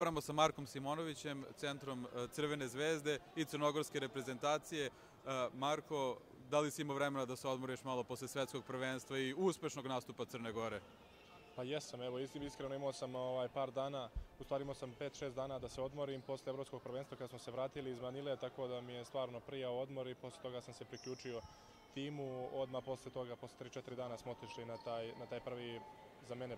Razgovaramo sa Markom Simonovićem, centrom e, Crvene zvezde i crnogorske reprezentacije. E, Marko, da li si imao vremena da se odmoriš malo posle svetskog prvenstva i uspešnog nastupa Crne Gore? Pa jesam, evo iskreno imao sam ovaj, par dana, u stvari imao sam 5-6 dana da se odmorim posle Evropskog prvenstva kad smo se vratili iz Manile, tako da mi je stvarno prijao odmor i posle toga sam se priključio timu. Odmah posle toga, posle 3-4 dana smo otišli na taj, na taj prvi za mene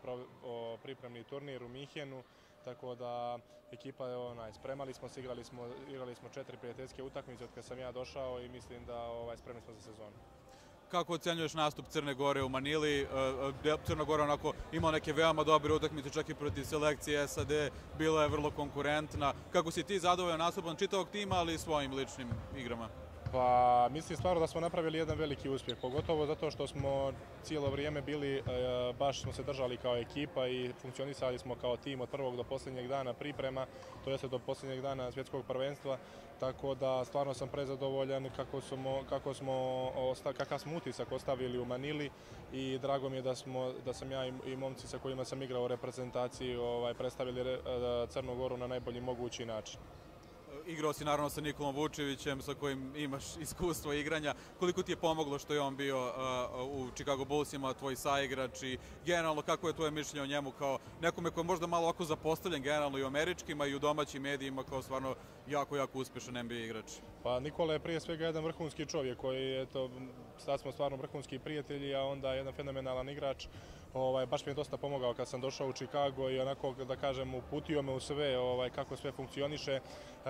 pripremni turnir u Mihenu tako da ekipa je onaj, spremali smo se, igrali smo, igrali smo četiri prijateljske utakmice od kad sam ja došao i mislim da ovaj, spremni smo za sezonu. Kako ocenjuješ nastup Crne Gore u Manili? E, e, Crna Gora onako imao neke veoma dobre utakmice, čak i protiv selekcije SAD, bila je vrlo konkurentna. Kako si ti zadovoljan nastupom čitavog tima, ali i svojim ličnim igrama? Pa mislim stvarno da smo napravili jedan veliki uspjeh, pogotovo zato što smo cijelo vrijeme bili, e, baš smo se držali kao ekipa i funkcionisali smo kao tim od prvog do posljednjeg dana priprema, to jeste do posljednjeg dana svjetskog prvenstva, tako da stvarno sam prezadovoljan kako smo, kako smo, kakav smo utisak ostavili u Manili i drago mi je da, smo, da sam ja i, momci sa kojima sam igrao u reprezentaciji ovaj, predstavili e, Crnu Goru na najbolji mogući način igrao si naravno sa Nikolom Vučevićem sa kojim imaš iskustvo igranja. Koliko ti je pomoglo što je on bio uh, u Chicago Bullsima, tvoj saigrač i generalno kako je tvoje mišljenje o njemu kao nekome koji je možda malo ovako zapostavljen generalno i u američkima i u domaćim medijima kao stvarno jako, jako uspešan NBA igrač? Pa Nikola je prije svega jedan vrhunski čovjek koji je to, sad smo stvarno vrhunski prijatelji, a onda jedan fenomenalan igrač. Ovaj, baš mi je dosta pomogao kad sam došao u Chicago i onako, da kažem, uputio me u sve, ovaj, kako sve funkcioniše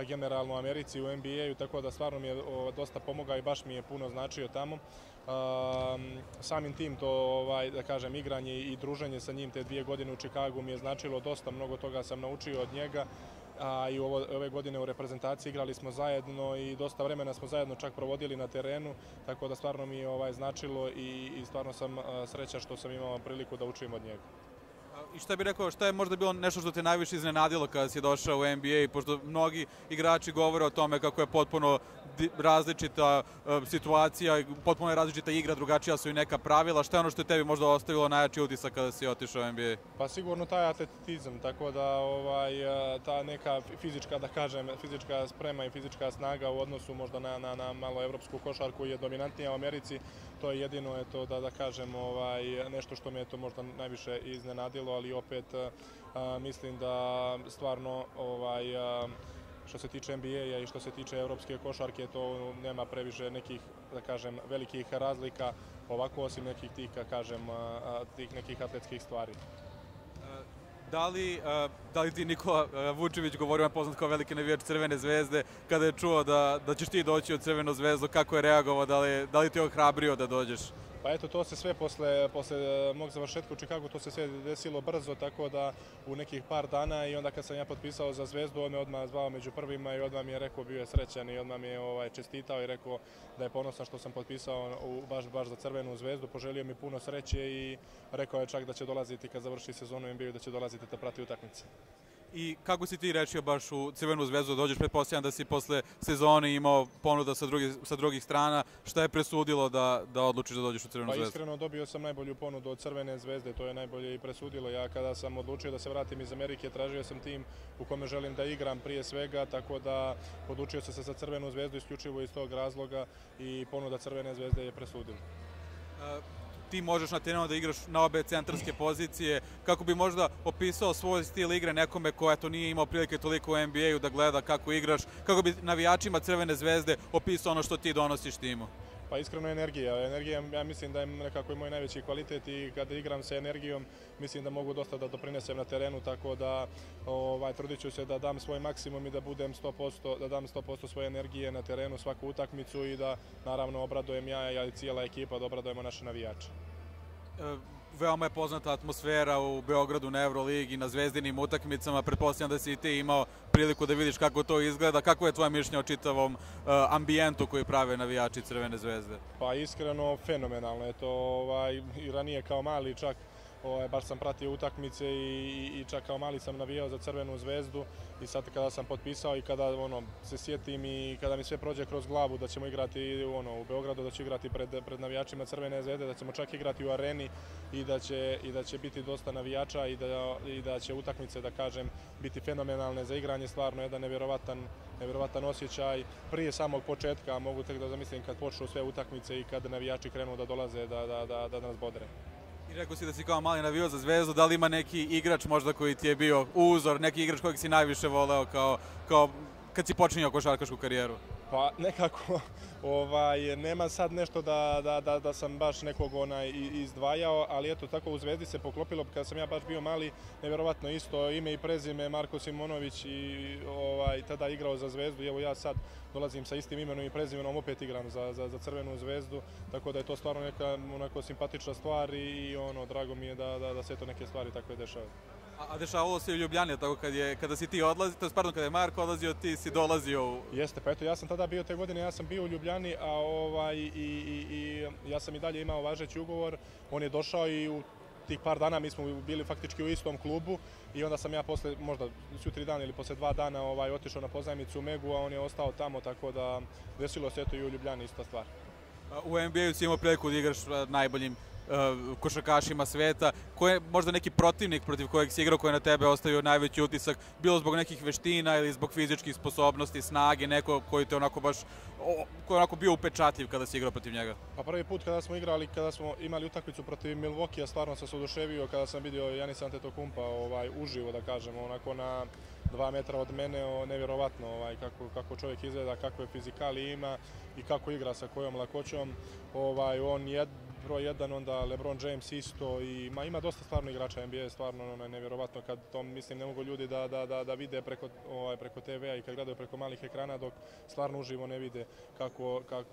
generalno u Americi, u NBA-u, tako da stvarno mi je ovaj, dosta pomogao i baš mi je puno značio tamo. Um, samim tim to, ovaj, da kažem, igranje i druženje sa njim te dvije godine u Chicagu mi je značilo dosta, mnogo toga sam naučio od njega a i ove godine u reprezentaciji igrali smo zajedno i dosta vremena smo zajedno čak provodili na terenu, tako da stvarno mi je ovaj, značilo i stvarno sam sreća što sam imao priliku da učim od njega. I šta bi rekao, šta je možda bilo nešto što te najviše iznenadilo kada si došao u NBA, pošto mnogi igrači govore o tome kako je potpuno različita uh, situacija, potpuno je različita igra, drugačija su i neka pravila. Šta je ono što je tebi možda ostavilo najjači utisak kada si otišao u NBA? Pa sigurno taj atletizam, tako da ovaj, ta neka fizička, da kažem, fizička sprema i fizička snaga u odnosu možda na, na, na malo evropsku košarku je dominantnija u Americi. To je jedino eto, da, da kažem ovaj, nešto što me je to možda najviše iznenadilo, ali opet a, mislim da stvarno ovaj, a, što se tiče NBA-a i što se tiče evropske košarke, to nema previše nekih, da kažem, velikih razlika, ovako osim nekih tih, da kažem, tih nekih atletskih stvari. Da li, da li ti Nikola Vučević govorio, on poznat kao veliki navijač Crvene zvezde, kada je čuo da, da ćeš ti doći od Crvenu zvezdu, kako je reagovao, da li, da li ti je ohrabrio da dođeš? Pa eto, to se sve posle, posle e, mog završetka u Čikagu, to se sve desilo brzo, tako da u nekih par dana i onda kad sam ja potpisao za Zvezdu, on me odmah zvao među prvima i odmah mi je rekao, bio je srećan i odmah mi je ovaj, čestitao i rekao da je ponosan što sam potpisao baš, baš za Crvenu Zvezdu, poželio mi puno sreće i rekao je čak da će dolaziti kad završi sezonu NBA, da će dolaziti da prati utakmice. I kako si ti rečio baš u Crvenu zvezdu, dođeš, pretpostavljam da si posle sezone imao ponuda sa, drugi, sa drugih strana, šta je presudilo da, da odlučiš da dođeš u Crvenu pa, zvezdu? Pa iskreno dobio sam najbolju ponudu od Crvene zvezde, to je najbolje i presudilo. Ja kada sam odlučio da se vratim iz Amerike, tražio sam tim u kome želim da igram prije svega, tako da odlučio sam se za Crvenu zvezdu isključivo iz tog razloga i ponuda Crvene zvezde je presudila. Ti možeš na terenu da igraš na obe centarske pozicije, kako bi možda opisao svoj stil igre nekome ko eto nije imao prilike toliko u NBA-u da gleda kako igraš, kako bi navijačima Crvene zvezde opisao ono što ti donosiš timu? Pa iskreno energija. Energija, ja mislim da je nekako i moj najveći kvalitet i kada igram sa energijom, mislim da mogu dosta da doprinesem na terenu, tako da ovaj, trudit ću se da dam svoj maksimum i da budem 100%, da dam 100% svoje energije na terenu svaku utakmicu i da naravno obradojem ja i cijela ekipa, da obradujemo naše navijače. E, veoma je poznata atmosfera u Beogradu na Euroligi, na zvezdinim utakmicama. Pretpostavljam da si i ti imao priliku da vidiš kako to izgleda. Kako je tvoje mišljenje o čitavom uh, ambijentu koji prave navijači Crvene zvezde? Pa iskreno fenomenalno je to. Ovaj, I ranije kao mali čak ovaj, baš sam pratio utakmice i, i čak kao mali sam navijao za Crvenu zvezdu i sad kada sam potpisao i kada ono, se sjetim i kada mi sve prođe kroz glavu da ćemo igrati ono, u Beogradu, da ću igrati pred, pred navijačima Crvene zvezde, da ćemo čak igrati u areni i da će, i da će biti dosta navijača i da, i da će utakmice, da kažem, biti fenomenalne za igranje, stvarno jedan nevjerovatan, nevjerovatan osjećaj. Prije samog početka mogu tek da zamislim kad počnu sve utakmice i kad navijači krenu da dolaze da, da, da, da nas bodre. I rekao si da si kao mali navio za zvezdu, da li ima neki igrač možda koji ti je bio uzor, neki igrač kojeg si najviše voleo kao, kao kad si počinjao košarkašku karijeru? Pa nekako, ovaj, nema sad nešto da, da, da, da sam baš nekog onaj izdvajao, ali eto tako u Zvezdi se poklopilo kada sam ja baš bio mali, nevjerovatno isto ime i prezime Marko Simonović i ovaj, tada igrao za Zvezdu evo ja sad dolazim sa istim imenom i prezimenom, opet igram za, za, za Crvenu zvezdu, tako da je to stvarno neka onako simpatična stvar i, i ono, drago mi je da, da, da se to neke stvari takve dešavaju. A, a dešavalo se u Ljubljani, tako kad je, kada si ti odlazio, to je pardon, kada je Marko odlazio, ti si dolazio u... Jeste, pa eto, ja sam tada bio te godine, ja sam bio u Ljubljani, a ovaj, i, i, i ja sam i dalje imao važeći ugovor, on je došao i u tih par dana mi smo bili faktički u istom klubu i onda sam ja posle možda su tri dana ili posle dva dana ovaj otišao na pozajmicu u Megu, a on je ostao tamo, tako da desilo se eto i u Ljubljani ista stvar. U NBA-u si imao priliku da igraš najboljim košarkašima sveta, ko je možda neki protivnik protiv kojeg si igrao koji je na tebe ostavio najveći utisak, bilo zbog nekih veština ili zbog fizičkih sposobnosti, snage, neko koji te onako baš, koji je onako bio upečatljiv kada si igrao protiv njega? Pa prvi put kada smo igrali, kada smo imali utakmicu protiv Milwaukee, stvarno sam se oduševio kada sam vidio Janisa Antetokumpa ovaj, uživo, da kažemo, onako na dva metra od mene, o, nevjerovatno ovaj, kako, kako čovjek izgleda, kakve fizikali ima i kako igra sa kojom lakoćom. Ovaj, on je broj jedan, onda LeBron James isto i ma ima dosta stvarno igrača NBA, stvarno ono, nevjerovatno kad to mislim ne mogu ljudi da, da, da, da vide preko, ovaj, preko TV-a i kad gledaju preko malih ekrana dok stvarno uživo ne vide kako, kak,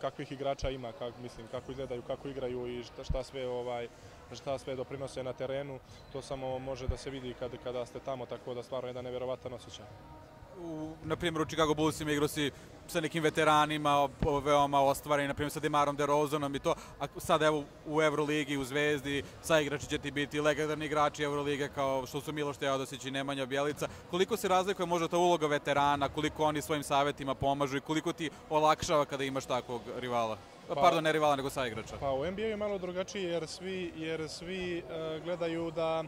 kakvih igrača ima, kak, mislim, kako izgledaju, kako igraju i šta, šta sve ovaj, šta sve doprinose na terenu, to samo može da se vidi kad, kada ste tamo, tako da stvarno jedan nevjerovatan osjećaj u, na primjer, u Chicago Bullsima igrao si sa nekim veteranima, veoma ostvareni, na primjer sa Demarom DeRozanom i to, a sad evo u Euroligi, u Zvezdi, sa igrači će ti biti legendarni igrači Eurolige kao što su Miloš Teodosić i Nemanja Bjelica. Koliko se razlikuje možda ta uloga veterana, koliko oni svojim savjetima pomažu i koliko ti olakšava kada imaš takvog rivala? Pa, Pardon, ne rivala, nego sa igrača. Pa u NBA je malo drugačije jer svi, jer svi uh, gledaju da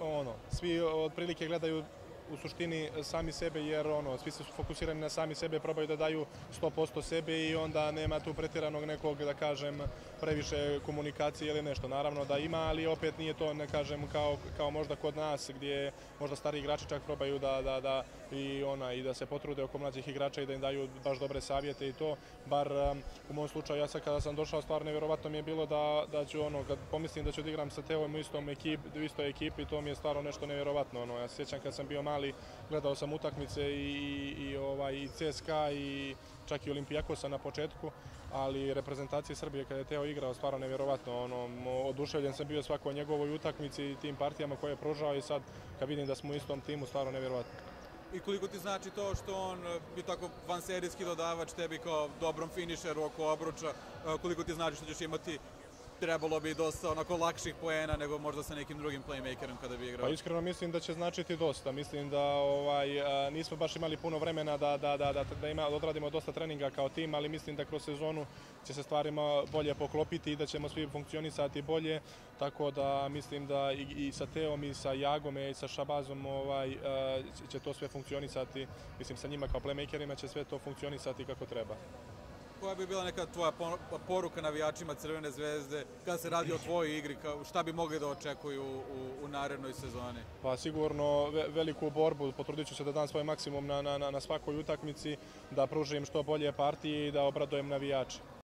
ono, svi otprilike gledaju u suštini sami sebe jer ono svi su fokusirani na sami sebe, probaju da daju 100% sebe i onda nema tu pretjeranog nekog da kažem previše komunikacije ili nešto. Naravno da ima, ali opet nije to ne kažem kao kao možda kod nas gdje možda stari igrači čak probaju da da da i ona i da se potrude oko mlađih igrača i da im daju baš dobre savjete i to bar um, u mom slučaju ja sad kada sam došao stvarno nevjerovatno mi je bilo da da ću ono kad pomislim da ću da igram sa Teom u istom ekipi, u istoj ekipi, to mi je stvarno nešto nevjerovatno ono. Ja se sjećam kad sam bio mali ali gledao sam utakmice i, i, ovaj, i CSKA i čak i Olimpijakosa na početku, ali reprezentacije Srbije kada je Teo igrao stvarno nevjerovatno. Oduševljen sam bio svako njegovoj utakmici i tim partijama koje je pružao i sad kad vidim da smo u istom timu stvarno nevjerovatno. I koliko ti znači to što on bi tako vanserijski dodavač tebi kao dobrom finišeru oko obruča, koliko ti znači što ćeš imati trebalo bi dosta onako lakših poena nego možda sa nekim drugim playmakerom kada bi igrao. Pa iskreno mislim da će značiti dosta. Mislim da ovaj nismo baš imali puno vremena da da da da da ima odradimo dosta treninga kao tim, ali mislim da kroz sezonu će se stvarima bolje poklopiti i da ćemo svi funkcionisati bolje. Tako da mislim da i, i sa Teom i sa Jagom i sa Šabazom ovaj će to sve funkcionisati. Mislim sa njima kao playmakerima će sve to funkcionisati kako treba koja bi bila neka tvoja poruka navijačima Crvene zvezde kada se radi o tvojoj igri, šta bi mogli da očekuju u, u narednoj sezoni? Pa sigurno veliku borbu, potrudit ću se da dam svoj maksimum na, na, na svakoj utakmici, da pružim što bolje partije i da obradojem navijače.